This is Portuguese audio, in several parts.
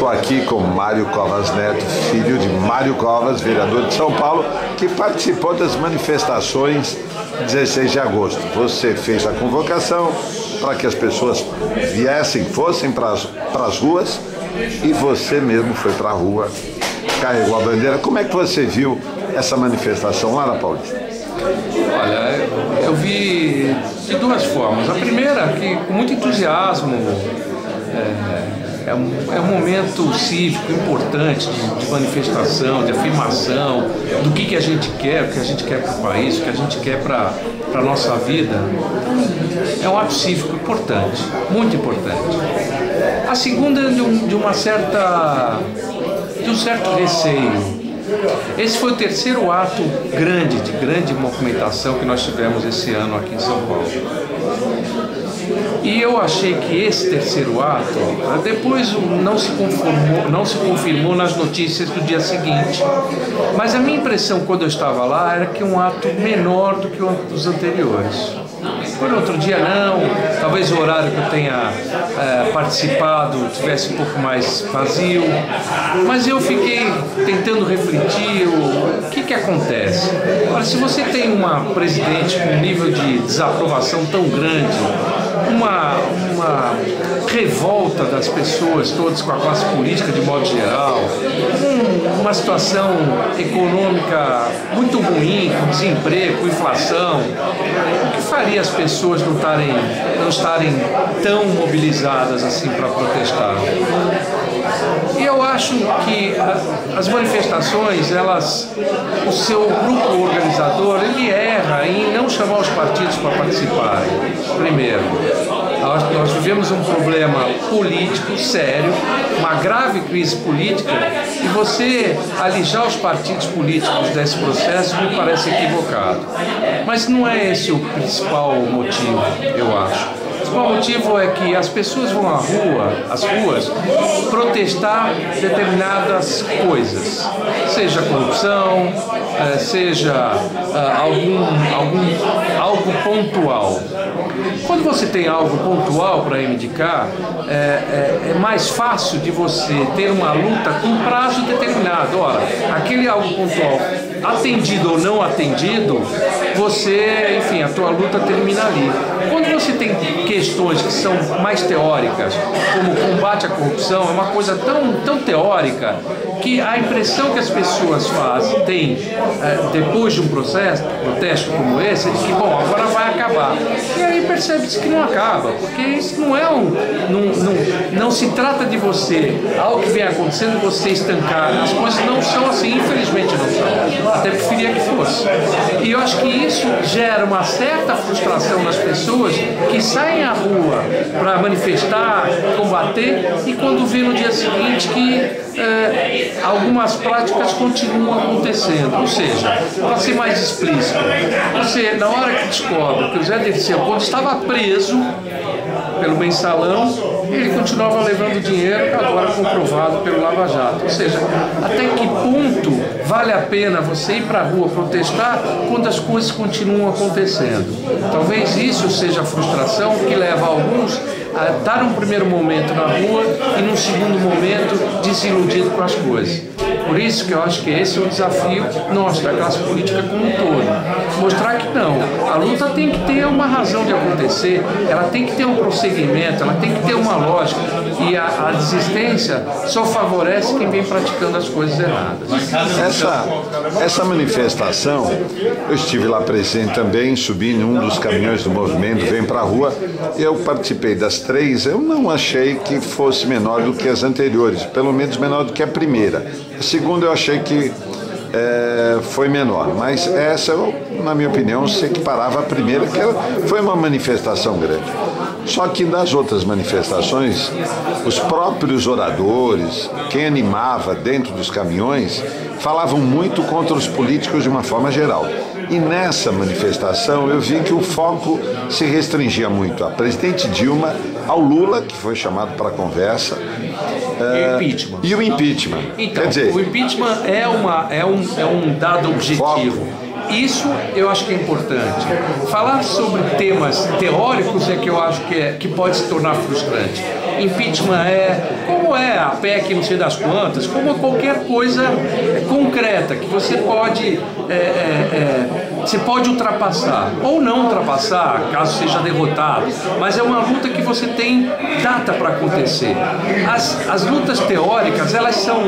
Estou aqui com Mário Covas Neto, filho de Mário Covas, vereador de São Paulo, que participou das manifestações 16 de agosto. Você fez a convocação para que as pessoas viessem, fossem para as ruas e você mesmo foi para a rua, carregou a bandeira. Como é que você viu essa manifestação lá na Paulista? Olha, eu vi de duas formas. A primeira, que com muito entusiasmo, é, um, é um momento cívico importante de, de, manifestação, de afirmação do que, que a gente quer, o que a gente quer para o país, o que a gente quer para a nossa vida. É um ato cívico importante, muito importante. A segunda é de, um, de uma certa de um certo receio. Esse foi o terceiro ato grande, de grande movimentação que nós tivemos esse ano aqui em São Paulo. E eu achei que esse terceiro ato, depois não se, conformou, não se confirmou nas notícias do dia seguinte. Mas a minha impressão quando eu estava lá era que um ato menor do que os anteriores. Por outro dia não, talvez o horário que eu tenha é, participado tivesse um pouco mais vazio, mas eu fiquei tentando refletir o, o que, que acontece. Olha, se você tem uma presidente com um nível de desaprovação tão grande, uma, uma revolta das pessoas todas com a classe política de modo geral, um, uma situação econômica muito ruim, com desemprego, com inflação, o que faria as pessoas não estarem, não estarem tão mobilizadas assim para protestar? E eu acho que as manifestações, elas, o seu grupo organizador, ele erra em não chamar os partidos para participarem. Primeiro, nós vivemos um problema político sério, uma grave crise política, e você alijar os partidos políticos desse processo me parece equivocado. Mas não é esse o principal motivo, eu acho principal motivo é que as pessoas vão à rua, às ruas, protestar determinadas coisas, seja corrupção, eh, seja eh, algum, algum algo pontual. Quando você tem algo pontual para reivindicar, é, é, é, mais fácil de você ter uma luta com prazo determinado. Ora, aquele algo pontual, atendido ou não atendido, você, enfim, a tua luta termina ali. Quando você tem questões que são mais teóricas, como combate à corrupção, é uma coisa tão, tão teórica que a impressão que as pessoas fazem, têm é, depois de um processo, protesto como esse, é de que, bom, agora vai acabar. E aí percebe-se que não acaba, porque isso não é um. Não, não, não se trata de você, algo que vem acontecendo, você estancar. As coisas não são assim, infelizmente não são. Até preferia que fosse. E eu acho que isso gera uma certa frustração nas pessoas que saem à rua para manifestar, combater, e quando vê no dia seguinte que é, algumas práticas continuam acontecendo. Ou seja, para ser mais explícito, você, na hora que descobre que o Zé Dirceu, quando estava preso pelo mensalão, ele continuava levando dinheiro, agora comprovado pelo Lava Jato. Ou seja, até que ponto vale a pena você ir para a rua protestar quando as coisas continuam acontecendo? Talvez isso seja a frustração que leva alguns a dar um primeiro momento na rua e num segundo momento desiludido com as coisas. Por isso que eu acho que esse é o desafio nosso, da classe política como um todo. Mostrar que não, a luta tem que ter uma razão de acontecer, ela tem que ter um prosseguimento, ela tem que ter uma lógica. E a, a desistência só favorece quem vem praticando as coisas erradas. Essa, essa manifestação, eu estive lá presente também, subi em um dos caminhões do movimento, vem para a rua, eu participei das três, eu não achei que fosse menor do que as anteriores, pelo menos menor do que a primeira. A segunda eu achei que é, foi menor, mas essa, na minha opinião, se equiparava à primeira, que foi uma manifestação grande. Só que das outras manifestações, os próprios oradores, quem animava dentro dos caminhões, falavam muito contra os políticos de uma forma geral. E nessa manifestação eu vi que o foco se restringia muito a presidente Dilma, ao Lula, que foi chamado para conversa, e o é, impeachment. E o impeachment. Então, Quer dizer, o impeachment é, uma, é, um, é um dado objetivo. Foco. Isso eu acho que é importante. Falar sobre temas teóricos é que eu acho que, é, que pode se tornar frustrante. Impeachment é, como é a PEC não sei das quantas, como qualquer coisa concreta que você pode, é, é, é, você pode ultrapassar ou não ultrapassar, caso seja derrotado, mas é uma luta que você tem data para acontecer. As, as lutas teóricas, elas são,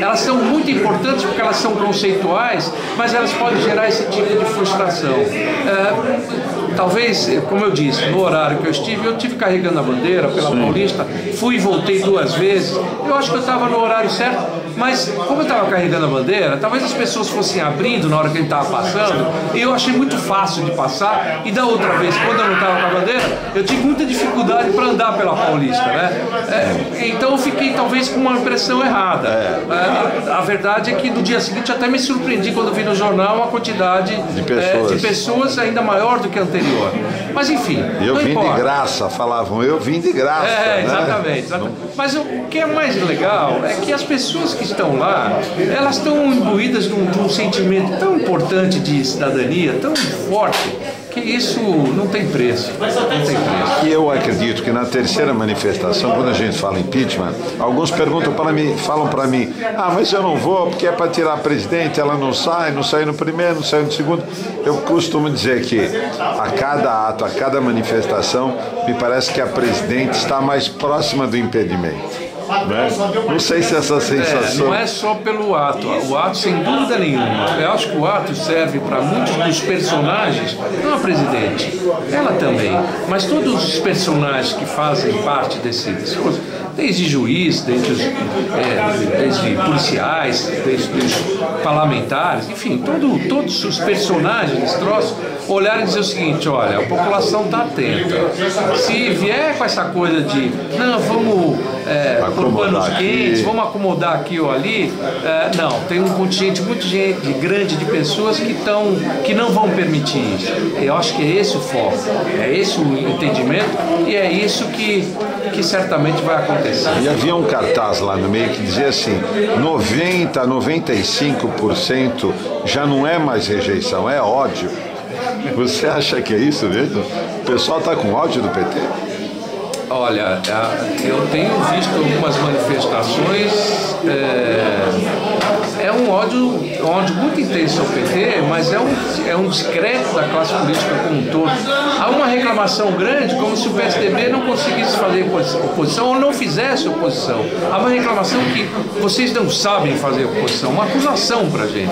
elas são muito importantes porque elas são conceituais, mas elas podem gerar esse tipo de frustração. É, talvez, como eu disse, no horário que eu estive, eu estive carregando a bandeira pela Sim. Paulista, fui e voltei duas vezes. Eu acho que eu estava no horário certo, mas como eu estava carregando a bandeira, talvez as pessoas fossem abrindo na hora que a gente estava passando, e eu achei muito fácil de passar. E da outra vez, quando eu não estava com a bandeira, eu tive muita dificuldade para andar pela Paulista, né? É, então eu fiquei talvez com uma impressão errada. É. é, a, a, verdade é que no dia seguinte até me surpreendi quando vi no jornal uma quantidade de pessoas, é, de pessoas ainda maior do que a anterior. Mas enfim. Eu vim importa. de graça, falavam, eu vim de graça. É, né? exatamente. exatamente. Mas o que é mais legal é que as pessoas que estão lá, elas estão imbuídas de um, de um sentimento tão importante de cidadania, tão forte, que isso não tem preço. Não tem preço. E eu acredito que na terceira manifestação, quando a gente fala impeachment, alguns perguntam para mim, falam para mim, ah, mas eu não vou porque é para tirar a presidente, ela não sai, não sai no primeiro, não sai no segundo. Eu costumo dizer que a cada ato, a cada manifestação, me parece que a presidente está mais próxima do impedimento. Né? Não sei se essa sensação. É, não é só pelo ato. O ato, sem dúvida nenhuma. Eu acho que o ato serve para muitos dos personagens, não a presidente, ela também, mas todos os personagens que fazem parte desse discurso desde juiz, desde, os, é, desde policiais, desde os parlamentares, enfim, todo, todos os personagens desse troço olhar e dizer o seguinte, olha, a população está atenta. Se vier com essa coisa de, não, vamos é, por panos quentes, vamos acomodar aqui ou ali, é, não, tem um contingente muito grande de pessoas que, tão, que não vão permitir isso. Eu acho que é esse o foco, é esse o entendimento e é isso que, que certamente vai acontecer. E havia um cartaz lá no meio que dizia assim, 90, 95% já não é mais rejeição, é ódio. Você acha que é isso mesmo? O pessoal está com ódio do PT? Olha, eu tenho visto algumas manifestações. É, é um ódio, um ódio muito intenso ao PT, mas é um, é um discreto da classe política como um todo. Há uma reclamação grande, como se o PSDB não conseguisse fazer oposição ou não fizesse oposição. Há uma reclamação que vocês não sabem fazer oposição, uma acusação para a gente.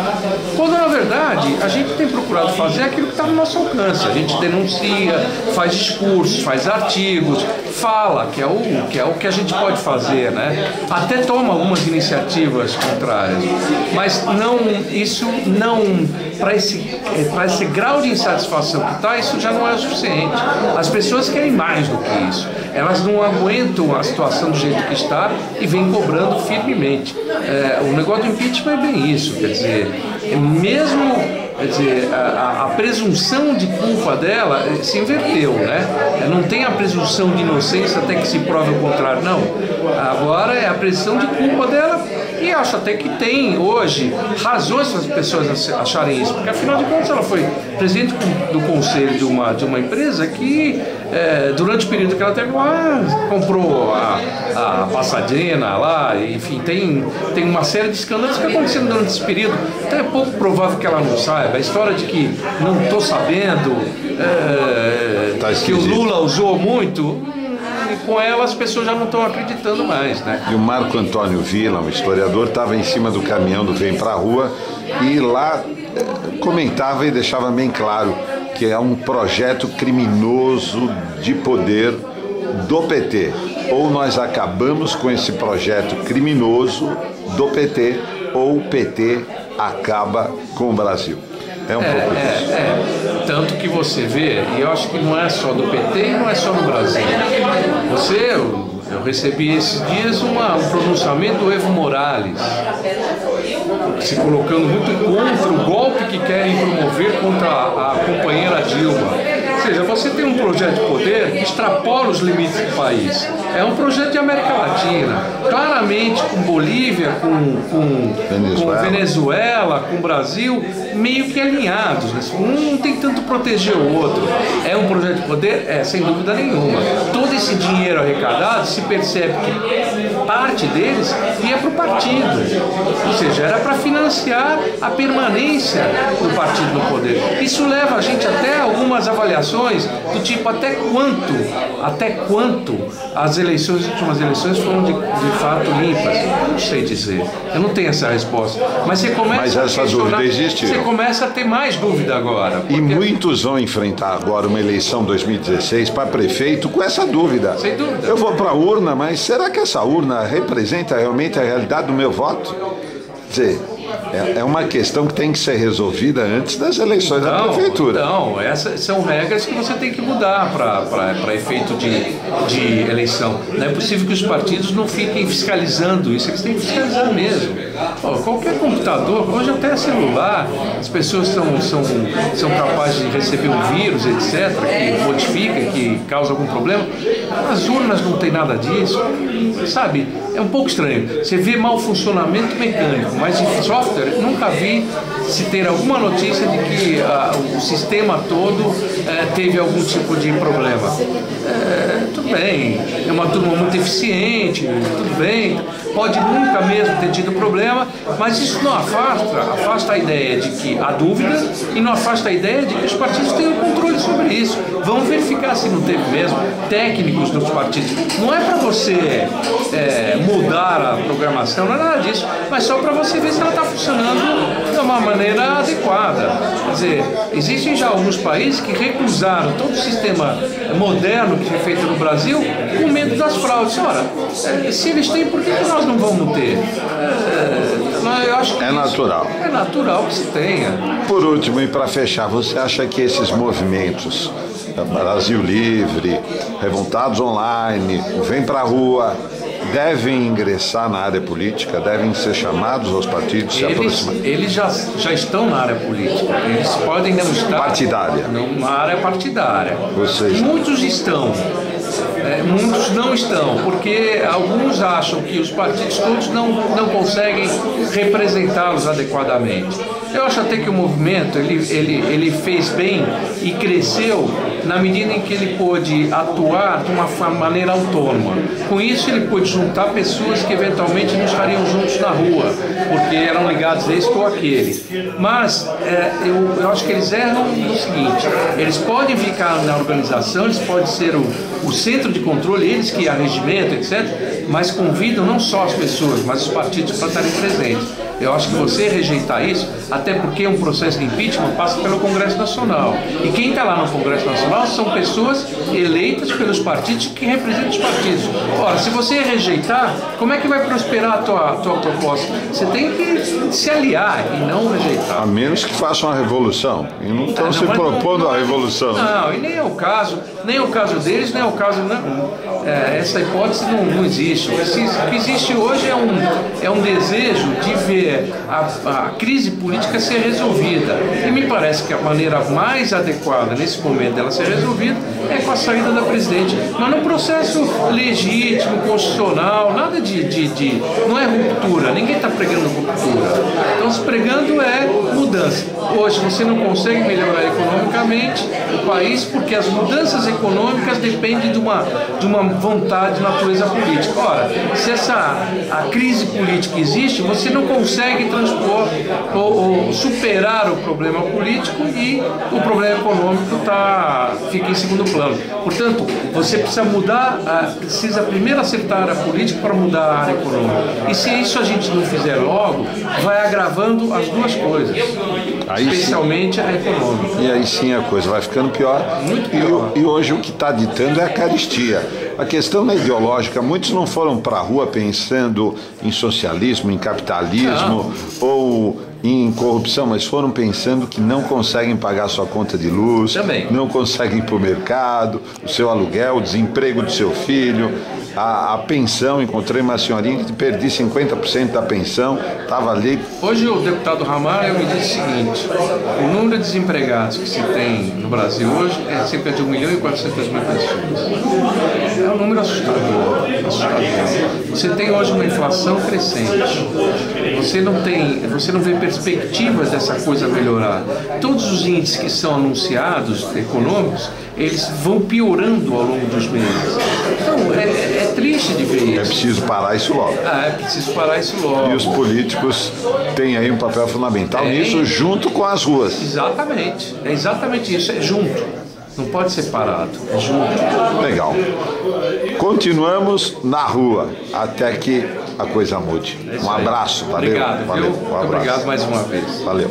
Quando, na verdade, a gente tem procurado fazer aquilo que está no nosso alcance. A gente denuncia, faz discursos, faz artigos, fala, que é o que, é o que a gente pode fazer, né? Até toma algumas iniciativas contrárias, mas não isso não para esse para esse grau de insatisfação que está, isso já não é o suficiente. As pessoas querem mais do que isso. Elas não aguentam a situação do jeito que está e vêm cobrando firmemente. É, o negócio do impeachment é bem isso, quer dizer, mesmo Quer dizer, a, a, presunção de culpa dela eh, se inverteu, né? Não tem a presunção de inocência até que se prove o contrário, não. Agora é a presunção de culpa dela e acho até que tem hoje razões para as pessoas acharem isso, porque afinal de contas ela foi presidente do conselho de uma, de uma empresa que é, durante o período que ela teve lá, comprou a, a Passadena lá, enfim, tem, tem uma série de escândalos que aconteceram durante esse período. Então é pouco provável que ela não saiba. A história de que não estou sabendo, é, tá que o Lula usou muito, com ela as pessoas já não estão acreditando mais, né? E o Marco Antônio Vila, um historiador, estava em cima do caminhão do Vem Pra Rua e lá eh, comentava e deixava bem claro que é um projeto criminoso de poder do PT. Ou nós acabamos com esse projeto criminoso do PT, ou o PT acaba com o Brasil. É um é, pouco é, disso. É. Tanto que você vê, e eu acho que não é só do PT e não é só no Brasil. Você, eu, eu recebi esses dias uma, um pronunciamento do Evo Morales, se colocando muito contra o golpe que querem promover contra a, companheira Dilma. seja, você tem um projeto de poder que extrapola os limites do país. É um projeto de América Latina. Claramente com Bolívia, com, com, Venezuela. com Venezuela, com Brasil, meio que alinhados. Né? Um não tem tanto proteger o outro. É um projeto de poder? É, sem dúvida nenhuma. Todo esse dinheiro arrecadado se percebe que parte deles ia para o partido. Ou seja, era para financiar a permanência do partido no poder. Isso leva a gente até algumas avaliações do tipo até quanto, até quanto as eleições, as últimas eleições foram de, de fato limpas. Eu não sei dizer. Eu não tenho essa resposta. Mas você começa Mas essa a dúvida existe. Você começa a ter mais dúvida agora. Porque... E muitos vão enfrentar agora uma eleição 2016 para prefeito com essa dúvida. Sem dúvida. Eu vou para a urna, mas será que essa urna representa realmente a realidade do meu voto? Quer dizer, é, é uma questão que tem que ser resolvida antes das eleições da prefeitura. Não, essas são regras que você tem que mudar para efeito de, de eleição. Não é possível que os partidos não fiquem fiscalizando isso, eles têm que fiscalizar mesmo. qualquer computador, hoje até celular, as pessoas são, são, são capazes de receber um vírus, etc., que modifica, que causa algum problema. As urnas não tem nada disso. Sabe, é um pouco estranho. Você vê mau funcionamento mecânico, mas de software, nunca vi se ter alguma notícia de que uh, o sistema todo uh, teve algum tipo de problema. Uh, tudo bem, é uma turma muito eficiente, tudo bem, pode nunca mesmo ter tido problema, mas isso não afasta, afasta a ideia de que há dúvida e não afasta a ideia de que os partidos têm o controle sobre isso. Vamos verificar se não teve mesmo técnicos dos partidos. Não é para você é, mudar a programação, não é nada disso, mas só para você ver se ela está funcionando de uma maneira adequada. Quer dizer, existem já alguns países que recusaram todo o sistema moderno que foi feito no Brasil com medo das fraudes. Ora, é, se eles têm, por que, nós não vamos ter? É, eu acho que é natural. É natural que se tenha. Por último, e para fechar, você acha que esses movimentos Brasil Livre, Revoltados Online, Vem Pra Rua, devem ingressar na área política, devem ser chamados aos partidos, se eles, aproximar. Eles já, já estão na área política, eles podem não estar. Partidária. Na área partidária. Vocês. Muitos estão. É, muitos não estão, porque alguns acham que os partidos todos não, não conseguem representá-los adequadamente. Eu acho até que o movimento ele, ele, ele fez bem e cresceu na medida em que ele pôde atuar de uma maneira autônoma. Com isso, ele pôde juntar pessoas que eventualmente não estariam juntos na rua, porque eram ligados a este ou aquele. Mas é, eu, eu acho que eles erram no seguinte: eles podem ficar na organização, eles podem ser o, o centro de controle, eles que regimento, etc., mas convidam não só as pessoas, mas os partidos para estarem presentes. Eu acho que você rejeitar isso, até porque um processo de impeachment passa pelo Congresso Nacional. E quem está lá no Congresso Nacional são pessoas eleitas pelos partidos que representam os partidos. Ora, se você rejeitar, como é que vai prosperar a tua, a tua proposta? Você tem que se aliar e não rejeitar. A menos que façam uma revolução. E não estão ah, se propondo não, a revolução. Não, e nem é o caso, nem é o caso deles, nem é o caso. Não, é, essa hipótese não, não existe. O que existe hoje é um, é um desejo de ver a, a crise política ser resolvida. E me parece que a maneira mais adequada nesse momento dela ser resolvida é com a saída da presidente. Mas num processo legítimo, constitucional, nada de. de, de não é ruptura, ninguém está pregando ruptura. Então, se pregando é mudança. Hoje você não consegue melhorar economicamente o país porque as mudanças econômicas dependem de uma, de uma vontade de natureza política. Ora, se essa a crise política existe, você não consegue transpor ou, ou superar o problema político e o problema econômico tá, fica em segundo plano. Portanto, você precisa mudar, precisa primeiro acertar a política para mudar a área econômica. E se isso a gente não fizer logo, vai agravando as duas coisas. Aí especialmente sim. a econômica. E aí sim a coisa vai ficando pior. Muito pior. E, e hoje o que está ditando é a caristia. A questão é ideológica, muitos não foram para a rua pensando em socialismo, em capitalismo não. ou em corrupção, mas foram pensando que não conseguem pagar sua conta de luz, Também. não conseguem ir para o mercado, o seu aluguel, o desemprego do seu filho. a, a pensão, encontrei uma senhorinha que perdi 50% da pensão, estava ali. Hoje o deputado Ramalho me disse o seguinte, o número de desempregados que se tem no Brasil hoje é cerca de 1 milhão e 400 mil pessoas. É um número assustador, assustador. Você tem hoje uma inflação crescente. Você não tem, você não vê perspectivas dessa coisa melhorar. Todos os índices que são anunciados econômicos, eles vão piorando ao longo dos meses. Então, é, é triste de ver isso. É preciso parar isso logo. Ah, é preciso parar isso logo. E os políticos têm aí um papel fundamental Tem. nisso, junto com as ruas. Exatamente. É exatamente isso. É junto. Não pode ser parado. É junto. Legal. Continuamos na rua até que a coisa mude. É Um abraço, valeu. Obrigado, valeu. Um abraço. obrigado mais uma vez. Valeu.